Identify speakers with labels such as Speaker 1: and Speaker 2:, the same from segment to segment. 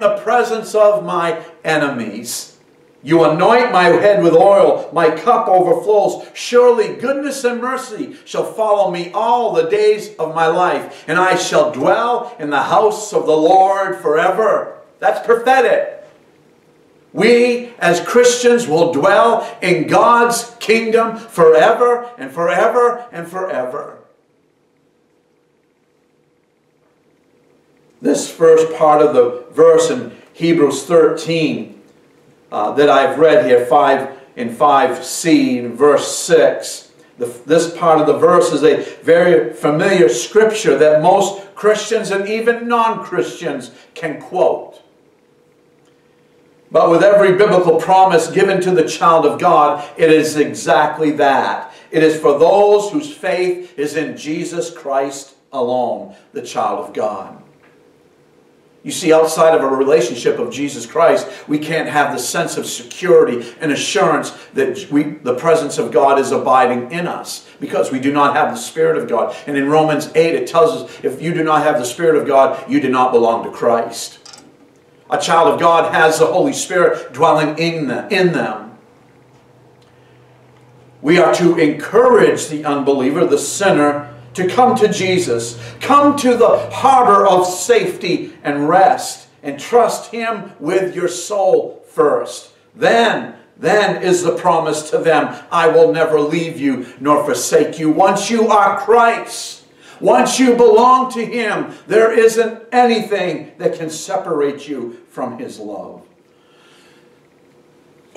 Speaker 1: the presence of my enemies. You anoint my head with oil, my cup overflows. Surely goodness and mercy shall follow me all the days of my life, and I shall dwell in the house of the Lord forever. That's prophetic. We as Christians will dwell in God's kingdom forever and forever and forever. This first part of the verse in Hebrews 13 uh, that I've read here, 5 in 5c, verse 6. The, this part of the verse is a very familiar scripture that most Christians and even non-Christians can quote. But with every biblical promise given to the child of God, it is exactly that. It is for those whose faith is in Jesus Christ alone, the child of God. You see, outside of a relationship of Jesus Christ, we can't have the sense of security and assurance that we, the presence of God is abiding in us because we do not have the Spirit of God. And in Romans 8, it tells us if you do not have the Spirit of God, you do not belong to Christ. A child of God has the Holy Spirit dwelling in them. In them. We are to encourage the unbeliever, the sinner, to come to Jesus. Come to the harbor of safety and rest and trust Him with your soul first. Then, then is the promise to them, I will never leave you nor forsake you. Once you are Christ, once you belong to Him, there isn't anything that can separate you from His love.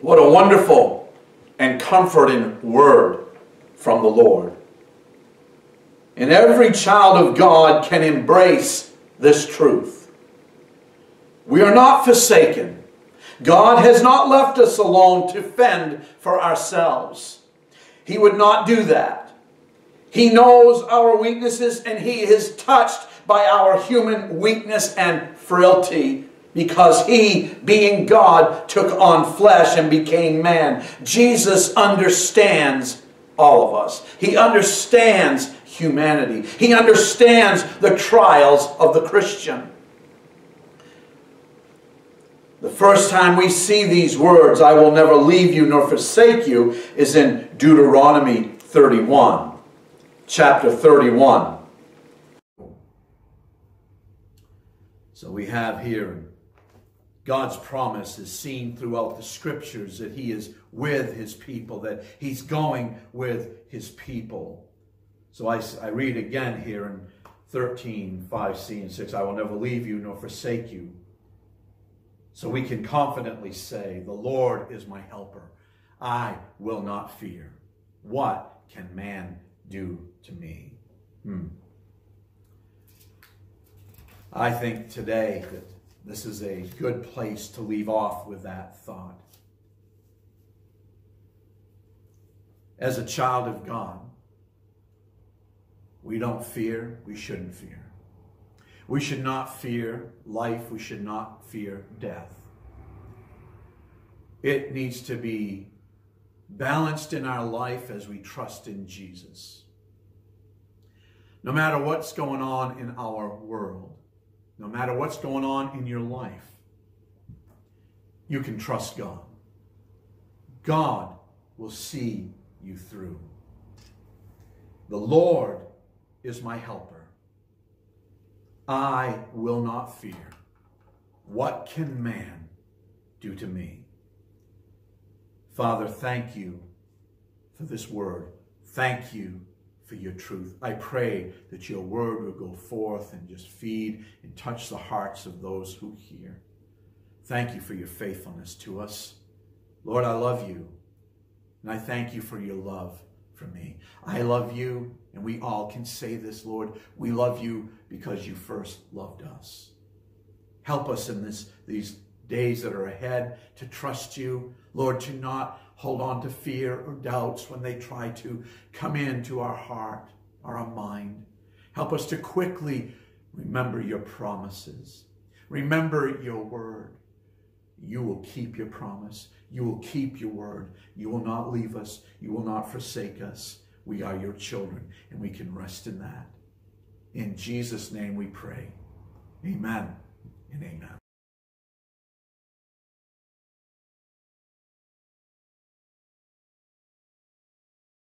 Speaker 1: what a wonderful and comforting word from the Lord. And every child of God can embrace this truth. We are not forsaken. God has not left us alone to fend for ourselves. He would not do that. He knows our weaknesses and He is touched by our human weakness and frailty because He, being God, took on flesh and became man. Jesus understands all of us. He understands humanity. He understands the trials of the Christian. The first time we see these words, I will never leave you nor forsake you, is in Deuteronomy 31. Chapter 31. So we have here God's promise is seen throughout the scriptures that He is with His people, that He's going with His people. So I, I read again here in 13, 5c and 6, I will never leave you nor forsake you. So we can confidently say, The Lord is my helper. I will not fear. What can man do to me? Hmm. I think today that this is a good place to leave off with that thought. As a child of God, we don't fear, we shouldn't fear. We should not fear life, we should not fear death. It needs to be balanced in our life as we trust in Jesus. No matter what's going on in our world, no matter what's going on in your life, you can trust God. God will see you through. The Lord is my helper. I will not fear. What can man do to me? Father, thank you for this word. Thank you for your truth. I pray that your word will go forth and just feed and touch the hearts of those who hear. Thank you for your faithfulness to us. Lord, I love you. And I thank you for your love me. I love you, and we all can say this, Lord. We love you because you first loved us. Help us in this, these days that are ahead to trust you, Lord, to not hold on to fear or doubts when they try to come into our heart or our mind. Help us to quickly remember your promises. Remember your word. You will keep your promise. You will keep your word. You will not leave us. You will not forsake us. We are your children, and we can rest in that. In Jesus' name we pray. Amen and amen.